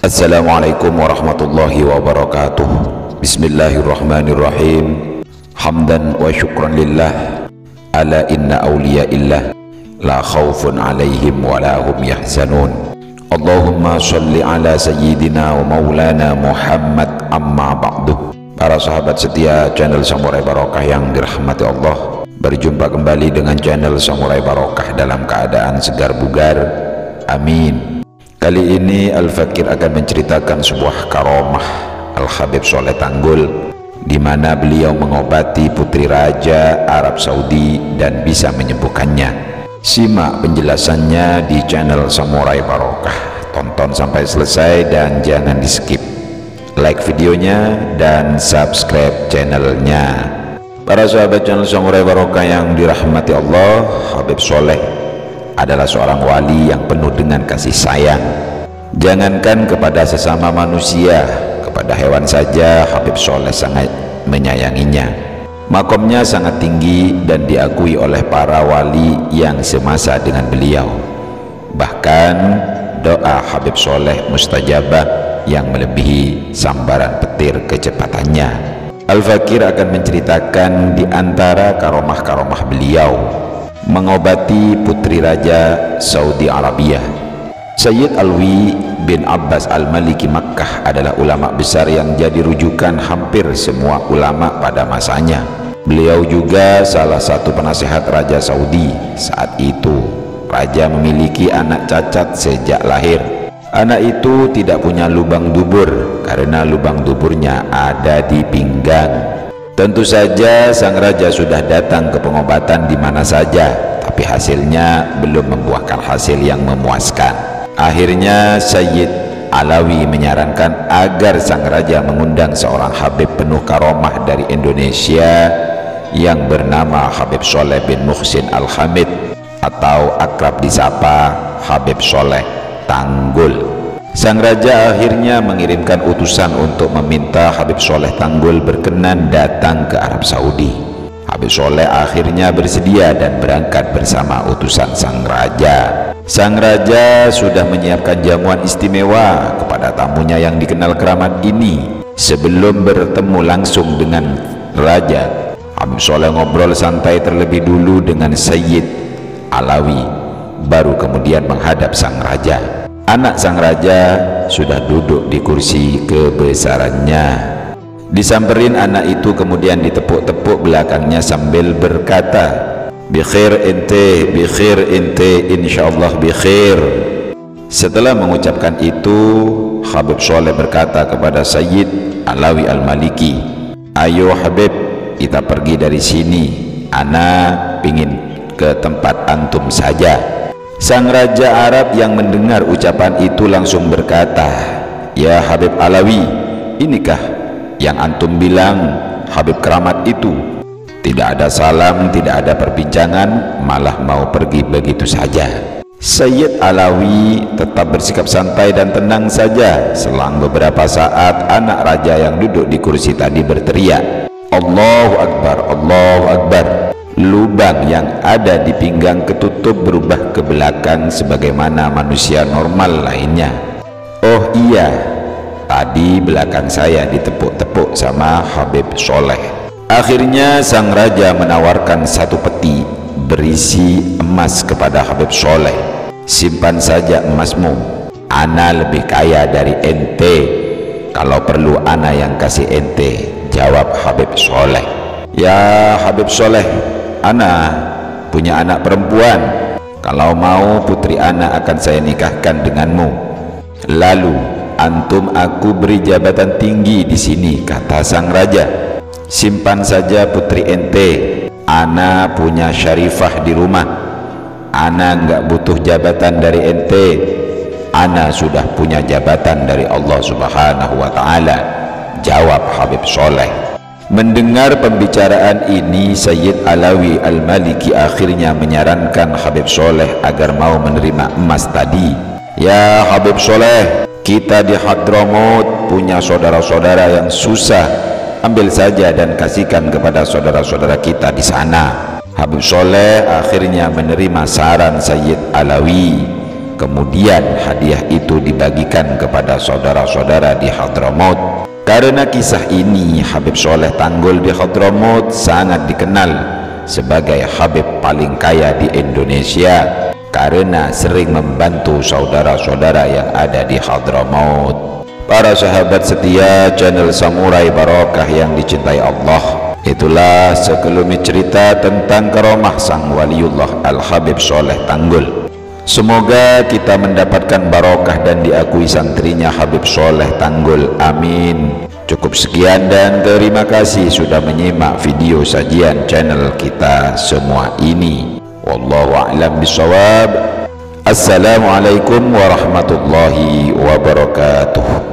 Assalamualaikum warahmatullahi wabarakatuh. Bismillahirrahmanirrahim. Hamdan wa syukran lillah. Ala inna awliya illah. La khawfun alaihim wa la hum yahzanun. Allahumma salli ala sayyidina wa maulana Muhammad amma ba'du. Para sahabat setia channel Samurai Barokah yang dirahmati Allah. Berjumpa kembali dengan channel Samurai Barokah dalam keadaan segar bugar. Amin Kali ini Al-Fakir akan menceritakan sebuah karomah Al-Habib Soleh Tanggul di mana beliau mengobati putri raja Arab Saudi dan bisa menyembuhkannya. Simak penjelasannya di channel Samurai Barokah. Tonton sampai selesai dan jangan di-skip. Like videonya dan subscribe channelnya. Para sahabat channel Samurai Barokah yang dirahmati Allah, Habib Soleh adalah seorang wali yang penuh dengan kasih sayang. Jangankan kepada sesama manusia kepada hewan saja Habib Soleh sangat menyayanginya. Makomnya sangat tinggi dan diakui oleh para wali yang semasa dengan beliau. Bahkan doa Habib Soleh mustajabah yang melebihi sambaran petir kecepatannya. Al-Fakir akan menceritakan di antara karomah-karomah beliau mengobati putri raja Saudi Arabia. Sayyid Alwi bin Abbas Al-Maliki Makkah adalah ulama besar yang jadi rujukan hampir semua ulama pada masanya. Beliau juga salah satu penasehat Raja Saudi. Saat itu Raja memiliki anak cacat sejak lahir. Anak itu tidak punya lubang dubur karena lubang duburnya ada di pinggang Tentu saja sang raja sudah datang ke pengobatan di mana saja, tapi hasilnya belum membuahkan hasil yang memuaskan. Akhirnya Sayyid Alawi menyarankan agar sang raja mengundang seorang Habib penuh karomah dari Indonesia yang bernama Habib Soleh bin Muhsin Al-Hamid atau akrab disapa Habib Soleh Tanggul. Sang raja akhirnya mengirimkan utusan untuk meminta Habib Soleh Tanggul berkenan datang ke Arab Saudi. Habib Soleh akhirnya bersedia dan berangkat bersama utusan sang raja. Sang raja sudah menyiapkan jamuan istimewa kepada tamunya yang dikenal keramat ini. Sebelum bertemu langsung dengan raja, Habib Soleh ngobrol santai terlebih dulu dengan Sayyid Alawi, baru kemudian menghadap sang raja. Anak sang raja sudah duduk di kursi kebesarannya. Disamperin anak itu kemudian ditepuk-tepuk belakangnya sambil berkata, "Bikhir ente, bikhir ente, insyaallah bikhir." Setelah mengucapkan itu, Habib Soleh berkata kepada Sayyid Alawi Al-Maliki, "Ayo Habib, kita pergi dari sini. Ana ingin ke tempat antum saja." Sang Raja Arab yang mendengar ucapan itu langsung berkata, Ya Habib Alawi, inikah yang antum bilang Habib Keramat itu? Tidak ada salam, tidak ada perbincangan, malah mau pergi begitu saja. Sayyid Alawi tetap bersikap santai dan tenang saja. Selang beberapa saat, anak raja yang duduk di kursi tadi berteriak, Allahu Akbar, Allahu Akbar lubang yang ada di pinggang ketutup berubah ke belakang sebagaimana manusia normal lainnya. Oh iya tadi belakang saya ditepuk-tepuk sama Habib Soleh. Akhirnya sang raja menawarkan satu peti berisi emas kepada Habib Soleh. Simpan saja emasmu. Ana lebih kaya dari ente. Kalau perlu ana yang kasih ente jawab Habib Soleh. Ya Habib Soleh Ana punya anak perempuan. Kalau mau putri anak akan saya nikahkan denganmu. Lalu antum aku beri jabatan tinggi di sini kata sang raja. Simpan saja putri ente. Ana punya syarifah di rumah. Ana enggak butuh jabatan dari ente. Ana sudah punya jabatan dari Allah subhanahu wa ta'ala jawab Habib Soleh Mendengar pembicaraan ini Sayyid Alawi Al-Maliki akhirnya menyarankan Habib Soleh agar mau menerima emas tadi. Ya Habib Soleh kita di Hadramut punya saudara-saudara yang susah. Ambil saja dan kasihkan kepada saudara-saudara kita di sana. Habib Soleh akhirnya menerima saran Sayyid Alawi. Kemudian hadiah itu dibagikan kepada saudara-saudara di Hadramaut karena kisah ini Habib Soleh Tanggul di Hadramaut sangat dikenal sebagai Habib paling kaya di Indonesia karena sering membantu saudara-saudara yang ada di Hadramaut para sahabat setia channel Samurai Barokah yang dicintai Allah Itulah sekelumit cerita tentang karomah sang waliullah Al-Habib Soleh Tanggul. Semoga kita mendapatkan barokah dan diakui santrinya Habib Soleh Tanggul. Amin. Cukup sekian dan terima kasih sudah menyimak video sajian channel kita semua ini. Wallahu a'lam bishawab. Assalamualaikum warahmatullahi wabarakatuh.